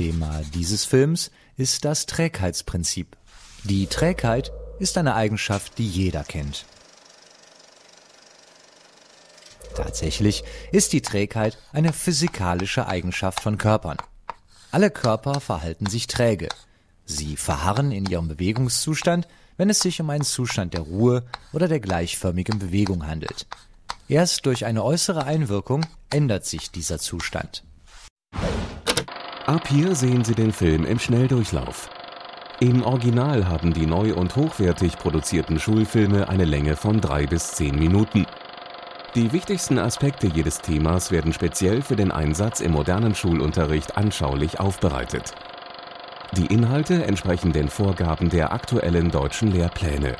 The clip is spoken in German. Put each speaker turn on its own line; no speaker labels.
Thema dieses Films ist das Trägheitsprinzip. Die Trägheit ist eine Eigenschaft, die jeder kennt. Tatsächlich ist die Trägheit eine physikalische Eigenschaft von Körpern. Alle Körper verhalten sich träge. Sie verharren in ihrem Bewegungszustand, wenn es sich um einen Zustand der Ruhe oder der gleichförmigen Bewegung handelt. Erst durch eine äußere Einwirkung ändert sich dieser Zustand.
Ab hier sehen Sie den Film im Schnelldurchlauf. Im Original haben die neu und hochwertig produzierten Schulfilme eine Länge von drei bis zehn Minuten. Die wichtigsten Aspekte jedes Themas werden speziell für den Einsatz im modernen Schulunterricht anschaulich aufbereitet. Die Inhalte entsprechen den Vorgaben der aktuellen deutschen Lehrpläne